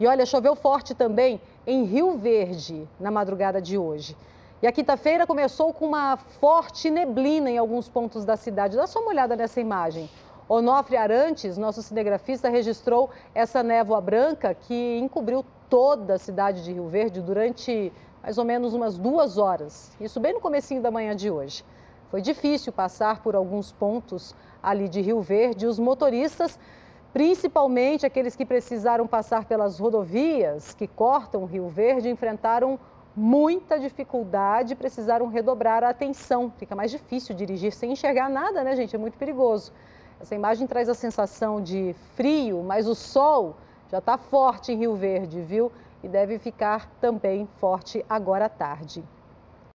E olha, choveu forte também em Rio Verde na madrugada de hoje. E a quinta-feira começou com uma forte neblina em alguns pontos da cidade. Dá só uma olhada nessa imagem. Onofre Arantes, nosso cinegrafista, registrou essa névoa branca que encobriu toda a cidade de Rio Verde durante mais ou menos umas duas horas. Isso bem no comecinho da manhã de hoje. Foi difícil passar por alguns pontos ali de Rio Verde. Os motoristas Principalmente aqueles que precisaram passar pelas rodovias que cortam o Rio Verde enfrentaram muita dificuldade, precisaram redobrar a atenção. Fica mais difícil dirigir sem enxergar nada, né, gente? É muito perigoso. Essa imagem traz a sensação de frio, mas o sol já está forte em Rio Verde, viu? E deve ficar também forte agora à tarde.